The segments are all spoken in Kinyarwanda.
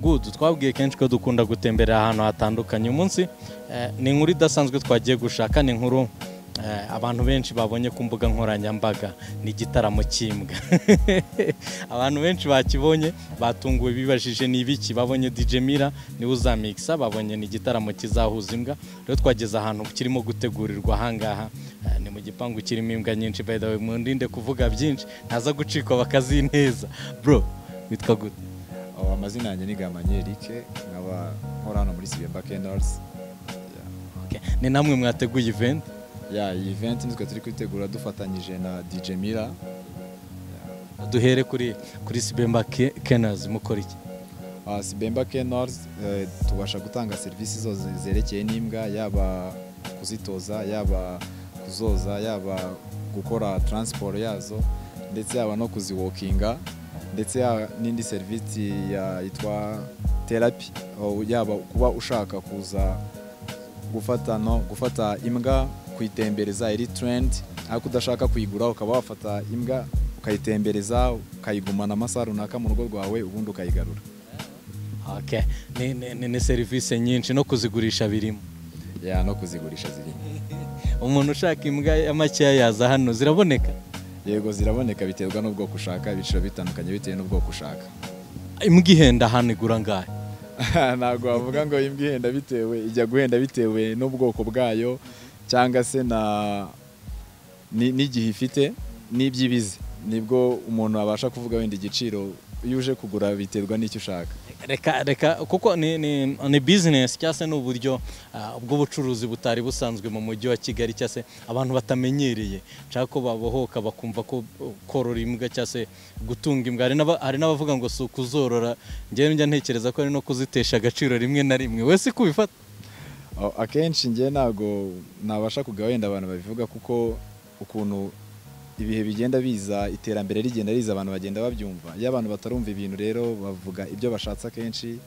good. Twabwiye kenshi ko dukunda gutemberera ahantu hatandukanye. Uyu munsi eh, ni inkuru idasanzwe twagiye gushaka ni inkuru eh, abantu benshi babonye ku mbuga nkoranyambaga. Ni igitaramo cy'imbwa. Abantu benshi bakibonye batunguwe bibajije ni ibiki. Babonye DJ Mira ni we uzamikisa babonye ni igitaramo kizahuza imbwa. Rero twageze ahantu kirimo gutegurirwa ahangaha. Eh, ni mu gipangu kirimo imbwa nyinshi. Way mundinde kuvuga byinshi. Ntaza gucikwa bakazineza bro witwa gute? Amazina yanjye ni Gamanyi Eric nkaba nkora hano muri Sibemba Okay. ni namwe mwateguye event? Ya iyi event nitwe turi kwitegura dufatanyije na DJ Mira. Duhere kuri kuri Sibemba Ke- Kennels mukora iki? Uh, Sibemba Kennels eh, tubasha gutanga serivisi zose zerekeye n'imbwa yaba kuzitoza yaba kuzoza yaba gukora transport yazo ndetse yaba no kuziwokinga ndetse n'indi serivisi ya- yitwa therapy oh, yaba kuba ushaka kuza gufata no gufata imbwa kuyitembereza iri trend ariko udashaka kuyigura ukaba wafata imbwa ukayitembereza ukayigumana amasaha runaka mu rugo rwawe ubundi ukayigarura. Ni, serivisi nyinshi no kuzigurisha birimo. Ya no kuzigurisha zirimo. Umuntu ushaka imbwa ya makeya yaza hano ziraboneka? Yego ziraboneka biterwa n'ubwoko ushaka ibiciro bitandukanye bitewe n'ubwoko ushaka. Imbwa ihenda hano igura ngahe? Ntabwo wavuga ngo imbwa ihenda bitewe ijya guhenda bitewe n'ubwoko bwayo cyangwa se na ni- n'igihe ifite n'iby'ibize ni bwo umuntu abasha kuvuga wenda igiciro iyo uje kugura biterwa n'icyo ushaka. Reka reka kuko ni, ni, ni business cyangwa se ni uburyo ah, bw'ubucuruzi butari busanzwe mu mujyi wa kigali cyangwa se abantu batamenyereye. Nshaka ko babohoka bakumva ko korora imbwa cyangwa se gutunga imbwa. Hari n'aba- hari n'abavuga ngo si ukuzorora. Njyewe njya ntekereza ko ari no kuzitesha agaciro rimwe na rimwe. Wese ko ubifata akenshi njye ntabwo nabasha kugaba wenda abantu babivuga kuko ukuntu ibihe bigenda biza iterambere rigenda riza abantu bagenda babyumva. Iyo abantu batarumva ibintu rero bavuga ibyo bashatse akenshi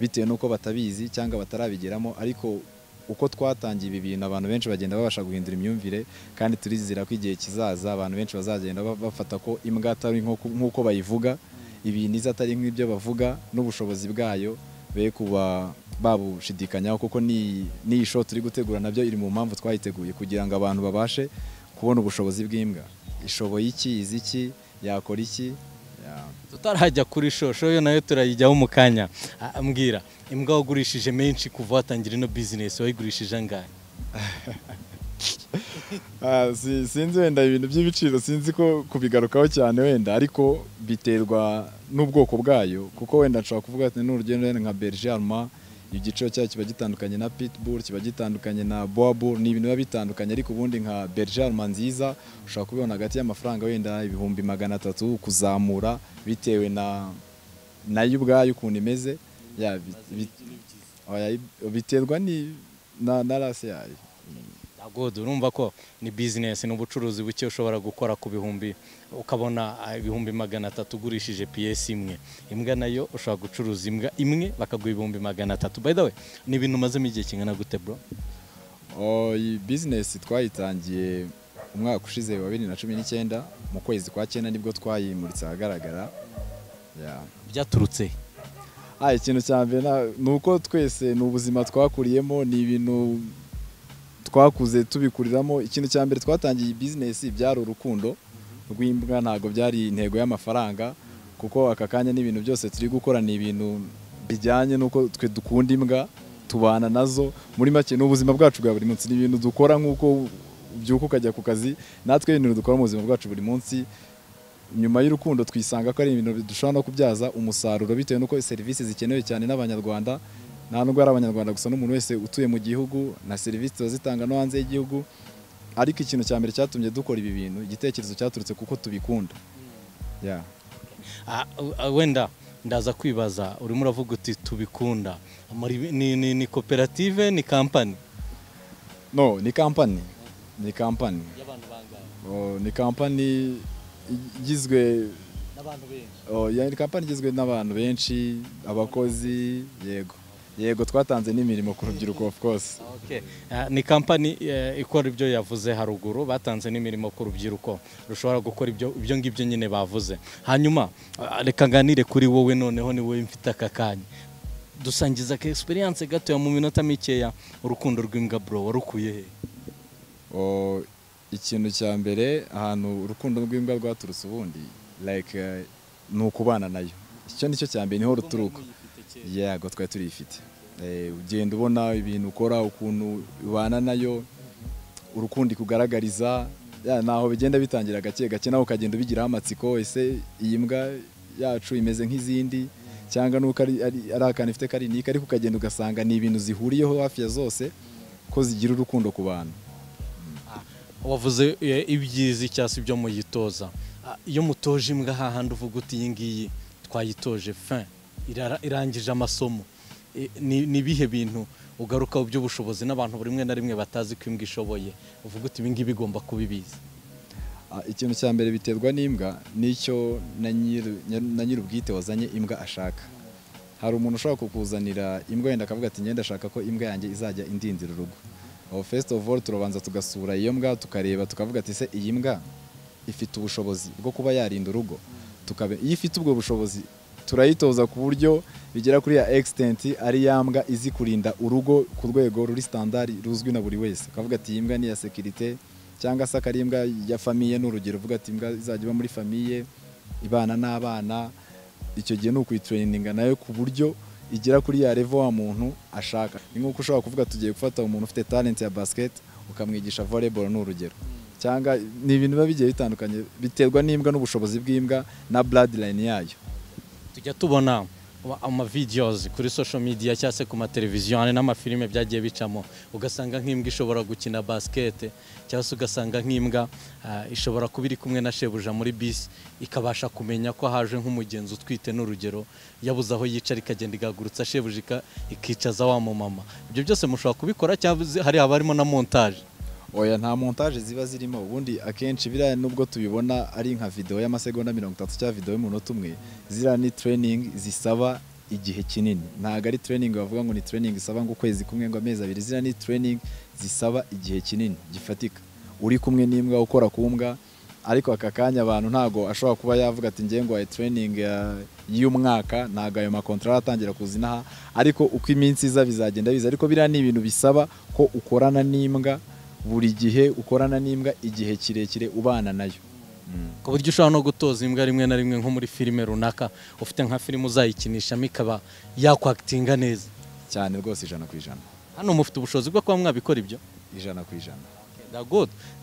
bitewe n'uko batabizi cyangwa batarabigeramo ariko uko twatangiye ibi bintu abantu benshi bagenda babasha guhindura imyumvire kandi turizera ko igihe kizaza abantu benshi bazagenda ba- bafata ko imbwa atari nk'uko- bayivuga. Ibintu iza atari nk'ibyo bavuga n'ubushobozi bwayo be kuba babushidikanyaho kuko ni n'iyi show turi gutegura na byo iri mu mpamvu twayiteguye kugira ngo abantu babashe kubona ubushobozi bw'imbwa. Ishoboye iki izi iki yakora iki? Ya. tutarajya kuri shosho yo na yo turayijyaho mu kanya. Ah, mbwira imbwa wagurishije menshi kuva watangira ino business wayigurishije angahe Ah, si- sinzi wenda ibintu by'ibiciro sinzi ko kubigarukaho cyane wenda ariko biterwa n'ubwoko bwayo kuko wenda nshobora kuvuga ati n'urugendo nka Berger Allemand igiciro cyayo kiba gitandukanye na Pitbull kiba gitandukanye na Boerboel ni ibintu biba bitandukanye ariko ubundi nka Berger Allemand nziza ushobora kubibona hagati y'amafaranga wenda ibihumbi magana atatu kuzamura bitewe na na yo ubwayo ukuntu imeze. Biterwa ni na, na rase yayo. Good, urumva ko ni business ni ubucuruzi buke ushobora gukora ku bihumbi ukabona ah, ibihumbi magana atatu ugurishije PS imwe. Imbwa na yo ushobora gucuruza imbwa imwe bakaguha ibihumbi magana atatu. By the way ni ibintu umazemo igihe kingana gute bro? Oh, iyi bizinesi twayitangiye umwaka ushize wa bibiri na cumi n'icyenda mu kwezi kwa cyenda ni bwo twayimuritse ahagaragara. Ya. byaturutse. Ah, ikintu cya mbere ni uko twese ni ubuzima twakuriyemo ni ibintu twakuze tubikuriramo. Ikintu cya mbere twatangiye iyi bizinesi byari urukundo. Rw'imbwa ntabwo byari intego y'amafaranga kuko aka kanya n'ibintu byose turi gukora ni ibintu bijyanye n'uko twe dukunda imbwa tubana na zo. Muri make ni ubuzima bwacu bwa buri munsi. Ni ibintu dukora nk'uko ubyuka ukajya ku kazi natwe ibintu dukora mu buzima bwacu buri munsi. Nyuma y'urukundo twisanga ko ari ibintu dushobora no kubyaza umusaruro bitewe n'uko serivisi zikenewe cyane n'abanyarwanda. Nta nubwo ari abanyarwanda gusa n'umuntu wese utuye mu gihugu na serivisi tuba zitanga no hanze y'igihugu ariko ikintu cya mbere cyatumye dukora ibi bintu igitekerezo cyaturutse kuko tubikunda. Ah, ah, wenda ndaza kwibaza urimo uravuga uti tubikunda. Ni, koperative ni kampani no ni kampani ni kampani Oh, ni kampani igizwe n'abantu benshi. Oh, ni kampani igizwe n'abantu benshi abakozi yego. Yego twatanze n'imirimo ku rubyiruko of course. Ah, ni kampani eh, ikora ibyo yavuze haruguru batanze n'imirimo ku rubyiruko. Rushobora gukora ibyo ibyo ngibyo nyine bavuze. Hanyuma ah, reka nganire kuri wowe noneho ni wowe mfite aka kanya. Dusangiza ka experience gatoya mu minota mikeya. Urukundo rw'imbwa bro warukuye he? Ikintu cya mbere ahantu urukundo rw'imbwa rwaturutse ubundi like eh, ni ukubana na yo. Icyo ni cyo cya mbere ni ho ruturuka. Yego twari turifite. Eh, ugenda ubona ibintu ukora ukuntu ubana na yo urukundo ikugaragariza naho bigenda bitangira gake gake nawe ukagenda ubigiraho amatsiko ese iyi mbwa yacu imeze nk'izindi cyangwa nuko ari, akantu ifite karinika ariko ukagenda ugasanga ni ibintu zihuriyeho hafi ya zose ko zigira urukundo ku bantu. Wavuze eh, ibyiza cyangwa se ibyo muyitoza. Ah, iyo mutoje imbwa hahandi uvuga uti iyi ngiyi twayitoje fin irangije amasomo. Eh, ni ibihe bintu ugarukaho by'ubushobozi n'abantu buri na rimwe batazi ko imbwa ishoboye? Uvuga uti ibi ngibi igomba kuba ibizi ikintu cya mbere biterwa n'imbwa n'icyo na nyir'ubwite wazanye imbwa ashaka. Hari umuntu ushobora kukuzanira imbwa wenda akavuga ati ngenda ashaka ko imbwa yanjye izajya indindira urugo. Aho first of all turabanza tugasura iyo mbwa tukareba tukavuga ati se iyi mbwa ifite ubushobozi bwo kuba yarinda urugo? Iyo ifite ubwo bushobozi turayitoza ku buryo bigera kuri ya extent ari ya mbwa izi kurinda urugo ku rwego ruri standard ruzwi na buri wese. Ukavuga ati iyi mbwa ni iya sekirite cyangwa se akari imbwa ya famiye ni urugero uvuga ati imbwa izajya iba muri famiye ibana n'abana. Icyo gihe ni ukuyitreyininga na yo ku buryo igera kuri ya level wa muntu ashaka. Ni nk'uko ushobora kuvuga tugiye gufata umuntu ufite talent ya basket ukamwigisha volleyball ni urugero cyangwa ni ibintu biba bigiye bitandukanye biterwa n'imbwa n'ubushobozi bw'imbwa na bloodline yayo. Tujya tubona wa- ama videos kuri social media cyangwa se ku mateleviziyo n'amafilime byagiye bicamo. Ugasanga nk'imbwa ishobora gukina basket cyangwa se ugasanga nk'imbwa ah, ishobora kuba iri kumwe na shebuja muri bisi ikabasha kumenya ko haje nk'umugenzi utwite n'urugero yabuze aho yicara ikagenda igahagurutsa shebuja ikicaza wa mumama. Ibyo byose mushobora kubikora cyangwa hari haba harimo na montage. Oya nta montage ziba zirimo. Ubundi akenshi biriya nubwo tubibona ari nka video y'amasegonda mirongo itatu cyangwa video y'umunota umwe ziriya ni training zisaba igihe kinini. Ntabwo ari training bavuga ngo ni training isaba ngo ukwezi kumwe ngo amezi abiri. Ziriya ni training zisaba igihe kinini gifatika. Uri kumwe n'imbwa ukora ku mbwa ariko aka kanya abantu ntabwo ashobora kuba yavuga ati ngiye ngo waye training ya- y'umwaka ntabwo ayo makontra aratangira kuza inaha ariko uko iminsi iza bizagenda biza. Ariko biriya ni ibintu bisaba ko ukorana n'imbwa buri gihe ukorana n'imbwa igihe kirekire ubana na yo. Ku buryo ushobora no gutoza imbwa rimwe na rimwe nko muri filime runaka ufite nka filime uzayikinishamo ikaba yakwakitinga neza. Cyane rwose ijana ku ijana. Hano mufite ubushobozi bwo kuba mwabikora ibyo? Ijana ku ijana.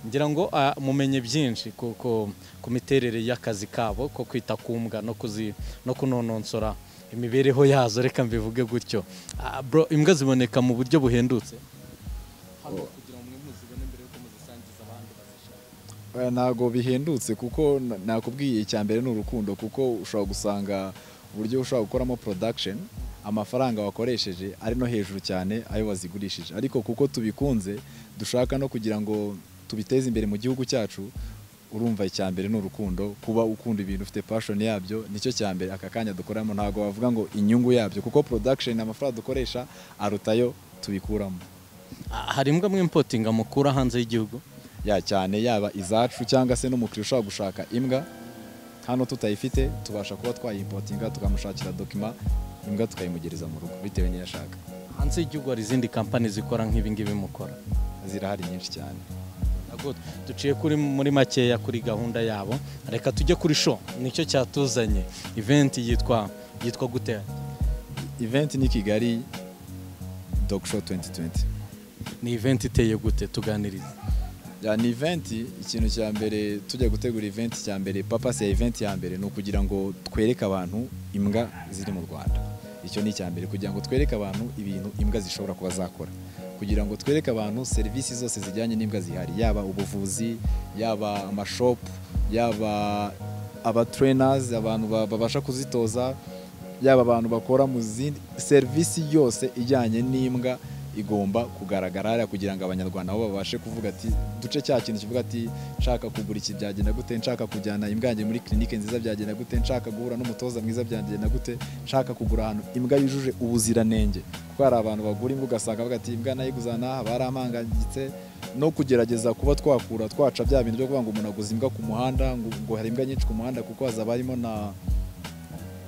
Ngira ngo ah, mumenye byinshi ku, miterere y'akazi kabo ko kwita ku mbwa no kunononsora imibereho yazo. Reka mbivuge gutyo. Ah, bro imbwa ziboneka mu buryo buhendutse hano kugira ngo mwe muzibone mbere yuko muzisangiza abandi bazishaka Oya, ntabwo bihendutse kuko na- nakubwiye icya mbere ni urukundo kuko ushobora gusanga uburyo ushobora gukoramo production amafaranga wakoresheje ari no hejuru cyane ayo wazigurishije. Ariko kuko tubikunze dushaka no kugira ngo tubiteze imbere mu gihugu cyacu urumva icya mbere ni urukundo. Kuba ukunda ibintu ufite passion yabyo ni cyo cya mbere aka kanya dukoramo. Ntabwo wavuga ngo inyungu yabyo kuko production amafaranga dukoresha arutayo tubikuramo. Ah, hari imbwa mwimpotinga mukura hanze y'igihugu? Ya cyane yaba izacu cyangwa se n'umukiriya ushobora gushaka imbwa hano tutayifite tubasha kuba twayimpotinga tukamushakira dokima imbwa tukayimugereza mu rugo bitewe n'iyo ashaka. Hanze y'igihugu hari izindi kampani zikora nk'ibi ngibi mukora? Zirahari nyinshi cyane. Duciye kuri muri makeya kuri gahunda yabo. Reka tujye kuri show. Nicyo cyatuzanye. Event yitwa yitwa gute? Event ni kigali dog show 2020 ni event iteye gute? Tuganiriza ni event ikintu cya mbere tujya gutegura event cya mbere papasi ya event ya mbere ni ukugira ngo twereke abantu imbwa ziri mu rwanda. Icyo ni icya mbere kugira ngo twereke abantu ibintu imbwa zishobora kuba zakora. Kugira ngo twereke abantu serivisi zose zijyanye n'imbwa zihari yaba ubuvuzi yaba amashopu yaba abatrainers abantu ba- babasha kuzitoza yaba abantu bakora mu zindi serivisi yose ijyanye n'imbwa igomba kugaragara hariya kugira ngo abanyarwanda nabo babashe kuvuga ati duce cya kintu kivuga ati nshaka kugura iki byagenda gute nshaka kujyana imbwa yanjye muri kilinike nziza byagenda gute nshaka guhura n'umutoza mwiza byagenda gute nshaka kugura ahantu imbwa yujuje ubuziranenge. Kuko hari abantu bagura imbwa ugasanga bavuga ati imbwa nayiguze aha n'aha baramangagitse no kugerageza kuba twakura twaca bya bintu byo kuvuga ngo umuntu aguze imbwa ku muhanda ngo hari imbwa nyinshi ku muhanda kuko hazaba harimo na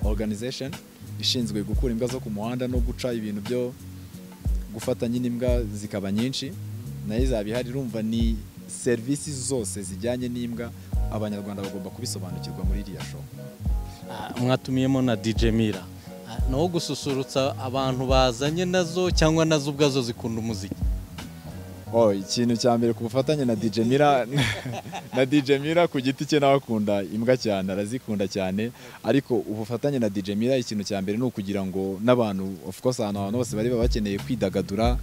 organization ishinzwe gukura imbwa zo ku muhanda no guca ibintu byo gufata nyine imbwa zikaba nyinshi na yo izaba ihari urumva ni serivisi zose zijyanye n'imbwa abanyarwanda bagomba kubisobanukirwa muri iriya show. Ah, mwatumiyemo na DJ Mira. Ah, nawo gususurutsa abantu bazanye na zo cyangwa na zo ubwazo zikunda umuziki. Oh, ikintu cya mbere ku bufatanye na DJ Mira na DJ Mira ku giti cye nawe akunda imbwa cyane arazikunda cyane. Ariko ubufatanye na DJ Mira ikintu cya mbere ni ukugira ngo n'abantu of course ahantu abantu bose bari bakeneye kwidagadura.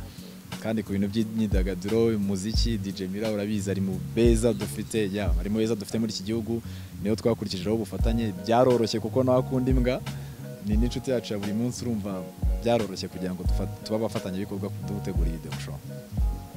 Kandi ku bintu by'imyidagaduro umuziki DJ Mira urabizi ari mu beza dufite ari mu beza dufite muri iki gihugu. Niyo twakurikijeho ubufatanye byaroroshye kuko nawe akunda imbwa. Ni n'inshuti yacu ya buri munsi urumva byaroroshye kugira ngo tube abafatanyabikorwa dutegura iyi show.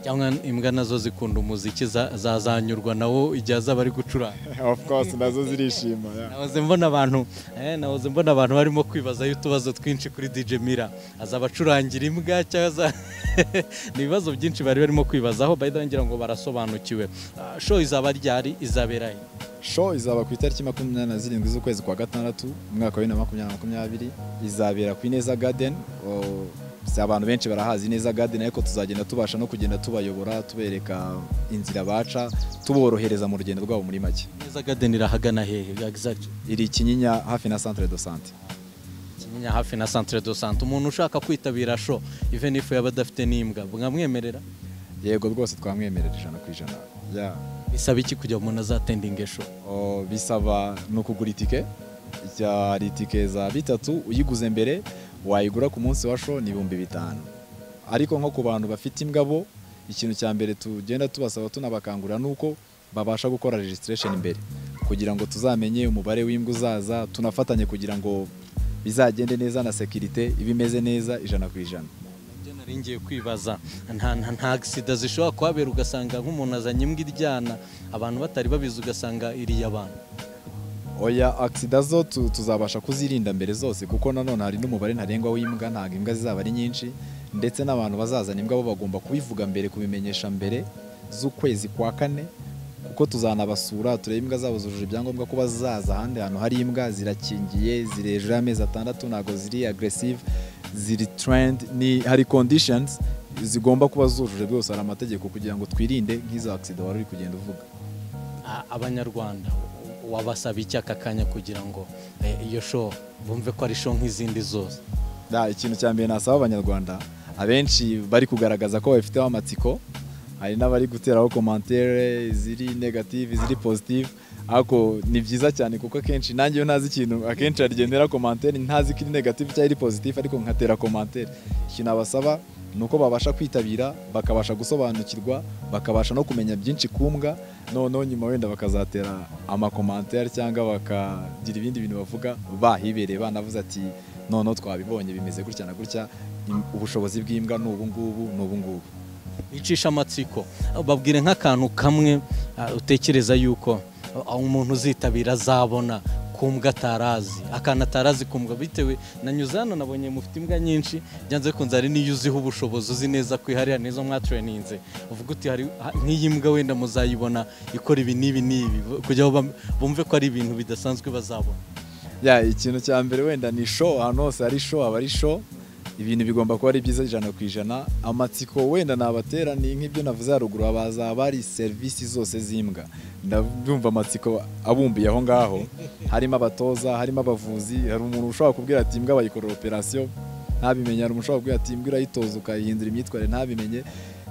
Cyangwa imbwa na zo zikunda umuziki za- zazanyurwa nawo igihe azaba ari gucuranga. Of course na zo zirishima nahoze mbona abantu eh, nahoze mbona abantu barimo kwibazayo utubazo twinshi kuri DJ Mira. Azaba acurangira imbwa cyangwa ni ibibazo byinshi bari barimo kwibazaho way ngira ngo barasobanukiwe. Ah, show izaba ryari izabera he? Show izaba ku itariki makumyabiri na zirindwi z'ukwezi kwa gatandatu umwaka wa bibiri na makumyabiri na makumyabiri. Izabera ku Ineza Garden O, si abantu benshi barahazi Ineza Garden ariko tuzagenda tubasha no kugenda tubayobora tubereka inzira baca tuborohereza mu rugendo rwabo muri make. Neza garden irahagana hehe exactly iri Kinyinya hafi na Centre de Sante kinyinya hafi na centre de sante umuntu ushaka kwitabira show even if yaba adafite n'imbwa mwamwemerera yego rwose twamwemerera ijana ku ijana. Bisaba iki kugira ngo umuntu azatendinge show? Bisaba ni ukugura itike. Hari itike za bitatu uyiguze mbere wayigura ku munsi wa show ni ibihumbi bitanu. Ariko nko ku bantu bafite imbwa bo ikintu cya mbere tugenda tubasaba tunabakangurira ni uko babasha gukora registration imbere. Kugira ngo tuzamenye umubare w'imbwa uzaza tunafatanye kugira ngo bizagende neza na sekirite ibe imeze neza ijana ku ijana. Ngiye kwibaza nta nta agisida zishobora kuhabera ugasanga nk'umuntu azanye imbwa iryana abantu batari babizi ugasanga iriye abantu oya agisida zo tu- tuzabasha kuzirinda mbere zose kuko nanone hari n'umubare ntarengwa w'imbwa ntabwo imbwa zizaba ari nyinshi ndetse n'abantu bazazana imbwa bo bagomba kubivuga mbere kubimenyesha mbere z'ukwezi kwa kane kuko tuzanabasura turebe imbwa zabo zujuje ibyangombwa ko bazaza ahandi hantu hari imbwa zirakingiye ziri hejuru y'amezi atandatu ntabwo ziri aggressive ziri trend ni hari conditions zigomba kuba zujuje rwose hari amategeko kugira ngo twirinde nk'izo agisida wari uri kugenda uvuga. Abanyarwanda wabasaba iki aka kanya kugira ngo eh, iyo show bumve ko ari show nk'izindi zose? Ikintu cya mbere nasaba abanyarwanda abenshi bari kugaragaza ko babifiteho amatsiko hari n'abari guteraho komantere ziri negative ziri positive ariko ni byiza cyane kuko akenshi iyo ntazi ikintu akenshi harigendera komantere ntazi ko iri negative cyangwa iri positive ariko nkatera komantere ikintu nabasaba ni uko babasha kwitabira bakabasha gusobanukirwa bakabasha no kumenya byinshi ku mbwa noneho nyuma wenda bakazatera amakomantere cyangwa bakagira ibindi bintu bavuga bahibereye banavuze ati noneho twabibonye bimeze gutya na gutya ubushobozi bw'imbwa ni ubu ngubu ni ubu ngubu. Bicisha amatsiko. Babwire nk'akantu kamwe ah, utekereza yuko ah, umuntu uzitabira azabona. Ku mbwa atarazi. Akantu atarazi ku mbwa bitewe na nyuzana nabonye mufite imbwa nyinshi byanze kunze hari n'iyo uziho ubushobozi uzi neza ko ihari hari n'izo mwatreninze uvuga uti hari ha- nk'iyi mbwa wenda muzayibona ikora ibi n'ibi n'ibi. Kugira ngo bumve ko ari ibintu bidasanzwe bazabona. Ya ikintu cya mbere wenda ni show. Ahantu hose hari show aba ari show. Ibintu bigomba kuba ari byiza ijana ku ijana. Amatsiko wenda nabatera ni nk'ibyo navuze haruguru hazaba hari serivisi zose z'imbwa. Ndumva amatsiko abumbiye aho ngaho. Harimo abatoza harimo abavuzi hari umuntu ushobora kubwira ati imbwa bayikorera operasiyo. Ntabimenye hari umuntu ushobora kubwira ati imbwa urayitoza ukayihindura imyitwarire. Ntabimenye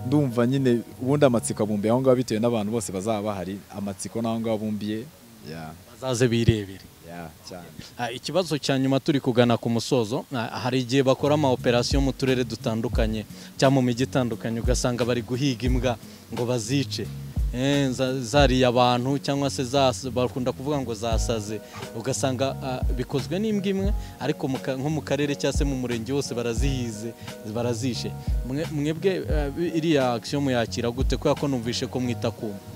ndumva nyine ubundi amatsiko abumbiye aho ngaho bitewe n'abantu bose bazaba bahari. Amatsiko n'aho ngaho abumbiye bazaze birebere. Ikibazo cya nyuma turi kugana ku musozo ah, hari igihe bakora ama operasiyo mu turere dutandukanye cyangwa mu mijyi itandukanye ugasanga bari guhiga imbwa ngo bazice. Eh, za- zariye abantu cyangwa se bakunda kuvuga ngo zasaze. Ugasanga bikozwe n'imbwa imwe ariko nko mu karere cyangwa se mu murenge wose barazihize barazishe. Mwe- mwebwe iriya action muyakira gute? Kubera ko numvishe ko mwita ku. ya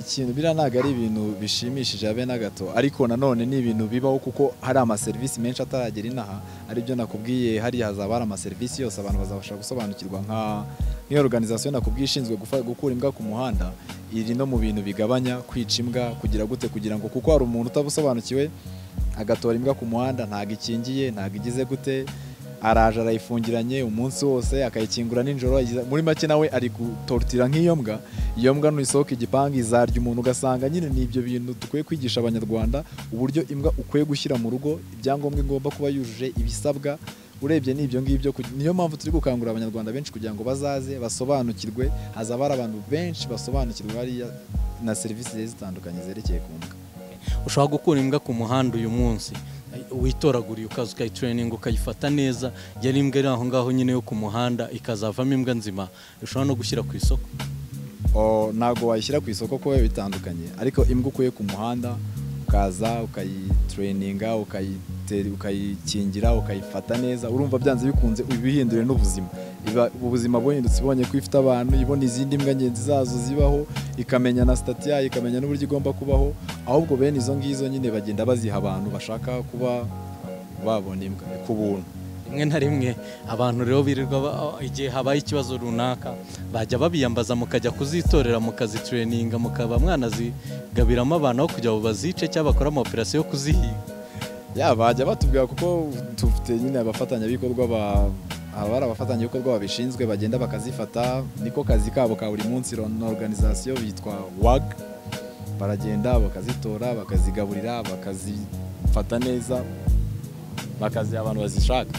ikintu biriya ntabwo ari ibintu bishimishije habe na gato. Ariko nanone ni ibintu bibaho kuko hari amaserivisi menshi ataragera inaha ari byo nakubwiye hariya hazaba hari amaserivisi yose abantu bazabasha gusobanukirwa nk'iyo organization nakubwiye ishinzwe gukura imbwa ku muhanda. Iri no mu bintu bigabanya kwica imbwa kugira gute kugira ngo kuko hari umuntu utabusobanukiwe agatora imbwa ku muhanda ntabwo ikingiye ntabwo igize gute. Araje arayifungiranye umunsi wose akayikingura nijoro muri make nawe ari gutortira nk'iyo mbwa. Iyo mbwa nuyisohoka igipangu izarya umuntu ugasanga nyine ni ibyo bintu dukwiye kwigisha abanyarwanda uburyo imbwa ukwiye gushyira mu rugo ibyangombwa igomba kuba yujuje ibisabwa urebye n'ibyo ngibyo ku- niyo mpamvu turi gukangurira abanyarwanda benshi kugira ngo bazaze basobanukirwe hazaba hari abantu benshi basobanukirwa hariya na serivisi zitandukanye zerekeye ku mbwa. Ushobora gukura imbwa ku muhanda uyu munsi. Witoraguriye ukaza ukayitreninga ukayifata neza yari imbwa iri aho ngaho nyine yo ku muhanda ikazavamo imbwa nzima ushobora no gushyira ku isoko. Ntabwo wayishyira ku isoko kuko bitandukanye. Ariko imbwa ukuye ku muhanda ukaza ukayitreninga ukayite- ukayikingira ukayifata neza urumva byanze bikunze ubihindure n'ubuzima. Ubuzima buhindutse ibonye ko ifite abantu ibona izindi mbwa ngenzi zazo zibaho ikamenya na sitati yayo ikamenya n'uburyo igomba kubaho ahubwo bene izo ngizo nyine bagenda baziha abantu bashaka kuba babona imbwa ku buntu. Rimwe na rimwe abantu rero birirwa igihe habaye ikibazo runaka bajya babiyambaza mukajya kuzitorera mukazitreninga mukaba mwanazigabiramo abantu aho kugira ngo bazice cyangwa bakore amaoperasiyo yo kuzihiga. Ya bajya batubwira kuko dufite nyine abafatanyabikorwa ba haba hari abafatanyabikorwa babishinzwe bagenda bakazifata niko kazi kabo ka buri munsi na organization bitwa wag baragenda bakazitora bakazigaburira bakazifata neza bakaziha abantu bazishaka.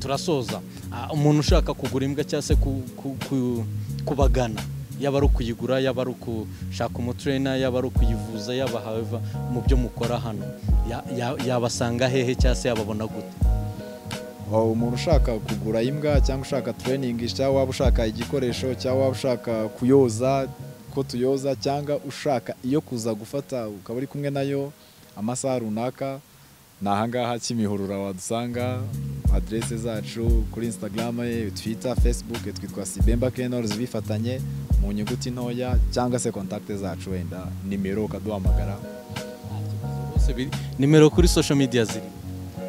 Turasoza. Ah, umuntu ushaka kugura imbwa cyangwa se ku- ku- ku- kubagana yaba ari ukuyigura yaba ari ukushaka umutrena yaba ari ukuyivuza yaba however mu byo mukora hano. Ya- ya- yabasanga hehe cyangwa se yababona gute? Oh, umuntu ushaka kugura imbwa cyangwa ushaka training cyangwa waba ushaka igikoresho cyangwa waba ushaka kuyoza ko tuyoza cyangwa ushaka iyo kuza gufata ukaba uri kumwe na yo amasaha runaka ni ahangaha kimihurura wadusanga aderese zacu kuri instagram twitter facebook twitwa sibemba kenors bifatanye mu nyuguti ntoya cyangwa se kontakte zacu wenda nimero ukaduhamagara. Nimero kuri social media ziri.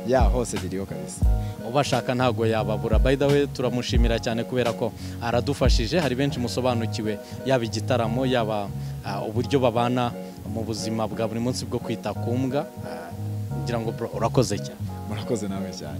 Ya hose ziriho kabisa. Ubashaka ntabwo yababura. By the way turamushimira cyane kubera ko aradufashije hari benshi musobanukiwe yaba igitaramo yaba ah, uburyo babana mu buzima bwa buri munsi bwo kwita ku mbwa. Ah, ngira ngo urakoze cyane. Murakoze nawe cyane.